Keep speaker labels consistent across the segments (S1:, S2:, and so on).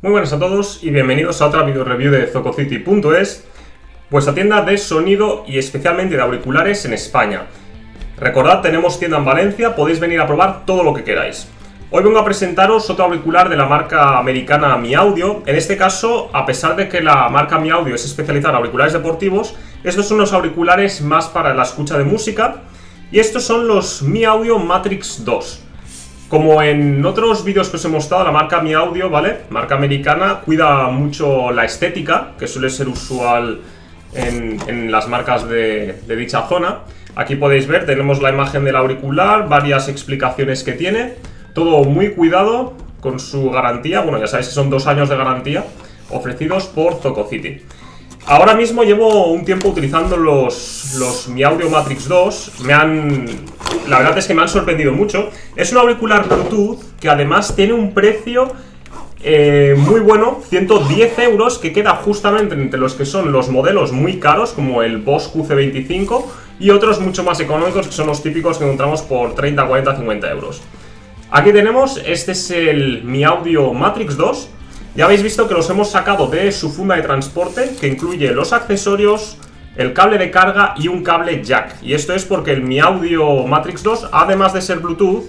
S1: Muy buenas a todos y bienvenidos a otra video review de Zococity.es, vuestra tienda de sonido y especialmente de auriculares en España. Recordad, tenemos tienda en Valencia, podéis venir a probar todo lo que queráis. Hoy vengo a presentaros otro auricular de la marca americana Mi Audio. En este caso, a pesar de que la marca Mi Audio es especializada en auriculares deportivos, estos son los auriculares más para la escucha de música y estos son los Mi Audio Matrix 2. Como en otros vídeos que os he mostrado, la marca Mi Audio, ¿vale? Marca americana, cuida mucho la estética, que suele ser usual en, las marcas de, dicha zona. Aquí podéis ver, tenemos la imagen del auricular, varias explicaciones que tiene. Todo muy cuidado, con su garantía, bueno, ya sabéis que son dos años de garantía, ofrecidos por Zococity. Ahora mismo llevo un tiempo utilizando los, Mi Audio Matrix 2. Me han. La verdad es que me han sorprendido mucho. Es un auricular Bluetooth que además tiene un precio eh, muy bueno, 110 euros, que queda justamente entre los que son los modelos muy caros, como el Boss QC25, y otros mucho más económicos, que son los típicos que encontramos por 30, 40, 50 euros. Aquí tenemos, este es el Mi Audio Matrix 2. Ya habéis visto que los hemos sacado de su funda de transporte, que incluye los accesorios, el cable de carga y un cable jack. Y esto es porque el Mi Audio Matrix 2, además de ser Bluetooth,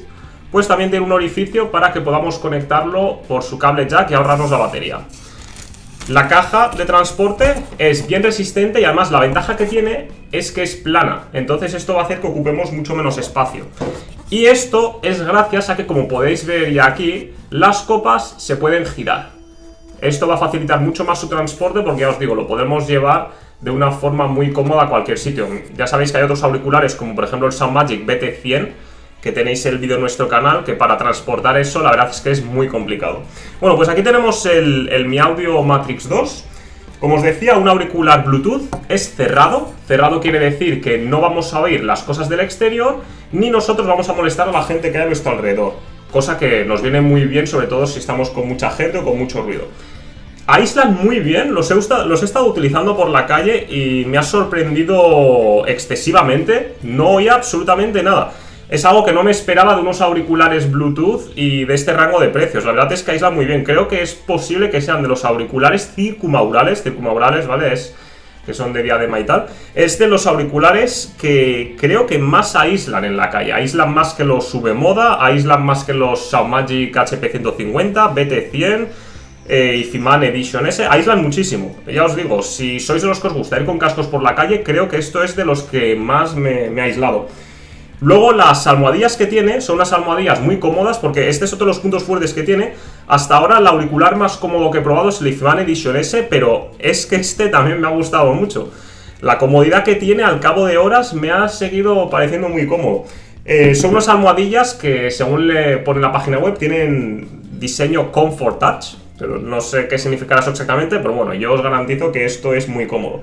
S1: pues también tiene un orificio para que podamos conectarlo por su cable jack y ahorrarnos la batería. La caja de transporte es bien resistente y además la ventaja que tiene es que es plana. Entonces esto va a hacer que ocupemos mucho menos espacio. Y esto es gracias a que, como podéis ver ya aquí, las copas se pueden girar. Esto va a facilitar mucho más su transporte porque ya os digo, lo podemos llevar de una forma muy cómoda a cualquier sitio. Ya sabéis que hay otros auriculares como por ejemplo el Soundmagic BT100 que tenéis el vídeo en nuestro canal, que para transportar eso la verdad es que es muy complicado. Bueno, pues aquí tenemos el, el Mi Audio Matrix 2. Como os decía, un auricular Bluetooth es cerrado. Cerrado quiere decir que no vamos a oír las cosas del exterior, ni nosotros vamos a molestar a la gente que hay a nuestro alrededor. Cosa que nos viene muy bien, sobre todo si estamos con mucha gente o con mucho ruido aíslan muy bien, los he, los he estado utilizando por la calle y me ha sorprendido excesivamente, no oía absolutamente nada. Es algo que no me esperaba de unos auriculares Bluetooth y de este rango de precios. La verdad es que aíslan muy bien. Creo que es posible que sean de los auriculares circumaurales, circumaurales, ¿vale? Es que son de diadema y tal. Es de los auriculares que creo que más aíslan en la calle. Aíslan más que los Moda, aíslan más que los Soundmagic HP150, BT100 eh, y Edition S, aíslan muchísimo. Ya os digo, si sois de los que os gusta ir con cascos por la calle, creo que esto es de los que más me, ha aislado. Luego las almohadillas que tiene son unas almohadillas muy cómodas porque este es otro de los puntos fuertes que tiene. Hasta ahora el auricular más cómodo que he probado es el Fiman Edition S, pero es que este también me ha gustado mucho. La comodidad que tiene al cabo de horas me ha seguido pareciendo muy cómodo. Eh, son unas almohadillas que según le pone la página web tienen diseño Comfort Touch, pero no sé qué significará eso exactamente, pero bueno, yo os garantizo que esto es muy cómodo.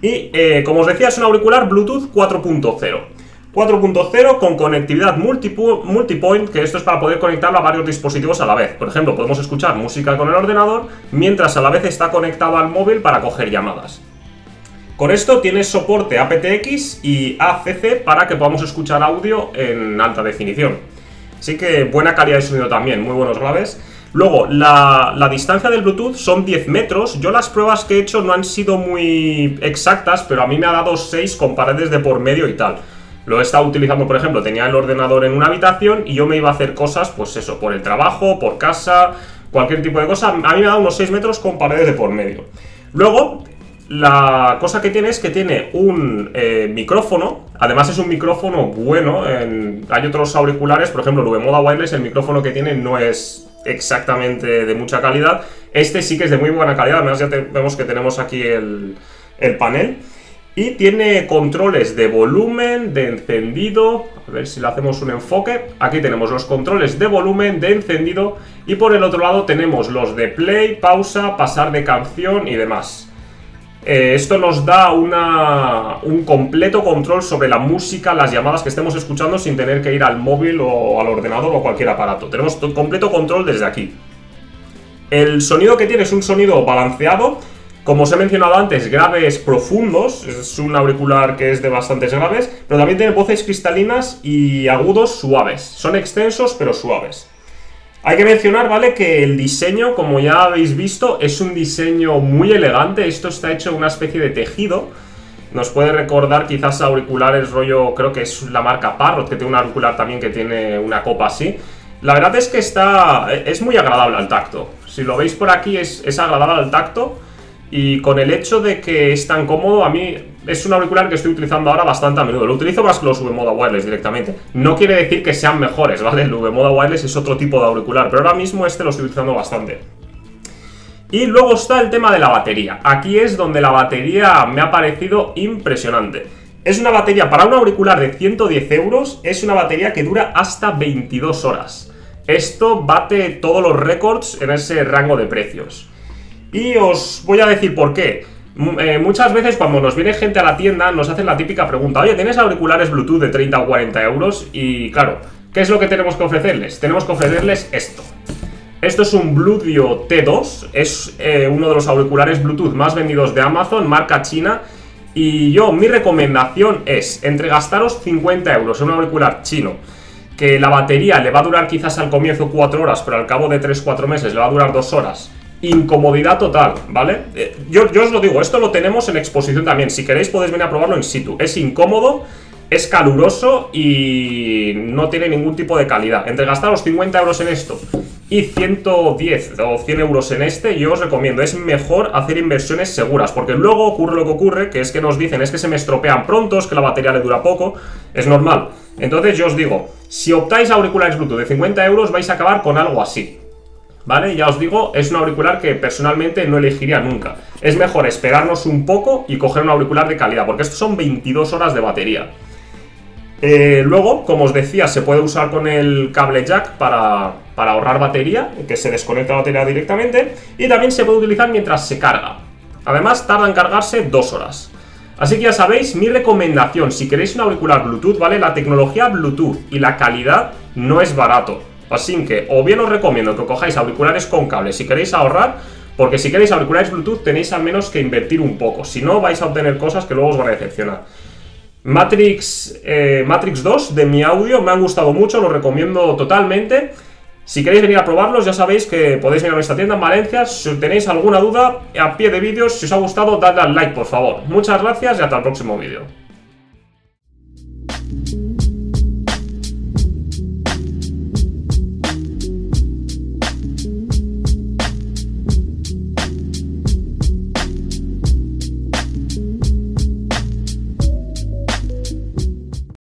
S1: Y eh, como os decía, es un auricular Bluetooth 4.0. 4.0 con conectividad multipoint, que esto es para poder conectarlo a varios dispositivos a la vez. Por ejemplo, podemos escuchar música con el ordenador mientras a la vez está conectado al móvil para coger llamadas. Con esto tiene soporte aptX y ACC para que podamos escuchar audio en alta definición. Así que buena calidad de sonido también, muy buenos graves. Luego, la, distancia del Bluetooth son 10 metros. Yo las pruebas que he hecho no han sido muy exactas, pero a mí me ha dado 6 con paredes de por medio y tal. Lo he estado utilizando, por ejemplo, tenía el ordenador en una habitación y yo me iba a hacer cosas, pues eso, por el trabajo, por casa, cualquier tipo de cosa. A mí me dado unos 6 metros con paredes de por medio. Luego, la cosa que tiene es que tiene un eh, micrófono, además es un micrófono bueno, hay otros auriculares, por ejemplo, el Moda Wireless, el micrófono que tiene no es exactamente de mucha calidad. Este sí que es de muy buena calidad, además ya vemos que tenemos aquí el, panel. Y tiene controles de volumen, de encendido. A ver si le hacemos un enfoque. Aquí tenemos los controles de volumen, de encendido. Y por el otro lado tenemos los de play, pausa, pasar de canción y demás. Eh, esto nos da un completo control sobre la música, las llamadas que estemos escuchando sin tener que ir al móvil o al ordenador o cualquier aparato. Tenemos completo control desde aquí. El sonido que tiene es un sonido balanceado. Como os he mencionado antes, graves profundos. Es un auricular que es de bastantes graves. Pero también tiene voces cristalinas y agudos suaves. Son extensos pero suaves. Hay que mencionar, ¿vale? Que el diseño, como ya habéis visto, es un diseño muy elegante. Esto está hecho en una especie de tejido. Nos puede recordar quizás auriculares rollo, creo que es la marca Parrot, que tiene un auricular también que tiene una copa así. La verdad es que está, es muy agradable al tacto. Si lo veis por aquí es, es agradable al tacto. Y con el hecho de que es tan cómodo, a mí es un auricular que estoy utilizando ahora bastante a menudo. Lo utilizo más que los V-Moda Wireless directamente. No quiere decir que sean mejores, ¿vale? El V-Moda Wireless es otro tipo de auricular, pero ahora mismo este lo estoy utilizando bastante. Y luego está el tema de la batería. Aquí es donde la batería me ha parecido impresionante. Es una batería para un auricular de 110 euros, es una batería que dura hasta 22 horas. Esto bate todos los récords en ese rango de precios. Y os voy a decir por qué. Eh, muchas veces cuando nos viene gente a la tienda nos hacen la típica pregunta, oye, ¿tienes auriculares Bluetooth de 30 o 40 euros? Y claro, ¿qué es lo que tenemos que ofrecerles? Tenemos que ofrecerles esto. Esto es un Bluetooth T2, es eh, uno de los auriculares Bluetooth más vendidos de Amazon, marca china. Y yo, mi recomendación es, entre gastaros 50 euros en un auricular chino, que la batería le va a durar quizás al comienzo 4 horas, pero al cabo de 3-4 meses le va a durar 2 horas, incomodidad total, ¿vale? Eh, yo, os lo digo, esto lo tenemos en exposición también. Si queréis podéis venir a probarlo en situ. Es incómodo, es caluroso y no tiene ningún tipo de calidad. Entre gastaros 50 euros en esto y 110 o 100 euros en este, yo os recomiendo, es mejor hacer inversiones seguras, porque luego ocurre lo que ocurre, que es que nos dicen, es que se me estropean pronto, es que la batería le dura poco, es normal. Entonces yo os digo, si optáis a auriculares Bluetooth de 50 euros, vais a acabar con algo así. ¿Vale? Ya os digo, es un auricular que personalmente no elegiría nunca. Es mejor esperarnos un poco y coger un auricular de calidad, porque estos son 22 horas de batería. Eh, luego, como os decía, se puede usar con el cable jack para, para ahorrar batería, que se desconecta la batería directamente, y también se puede utilizar mientras se carga. Además, tarda en cargarse dos horas. Así que ya sabéis, mi recomendación, si queréis un auricular Bluetooth, ¿vale? La tecnología Bluetooth y la calidad no es barato. Así que o bien os recomiendo que cojáis auriculares con cable si queréis ahorrar, porque si queréis auriculares Bluetooth tenéis al menos que invertir un poco, si no vais a obtener cosas que luego os van a decepcionar. Matrix, eh, Matrix 2 de mi audio me han gustado mucho, lo recomiendo totalmente. Si queréis venir a probarlos, ya sabéis que podéis venir a nuestra tienda en Valencia. Si tenéis alguna duda, a pie de vídeos, si os ha gustado, dadle al like, por favor. Muchas gracias y hasta el próximo vídeo.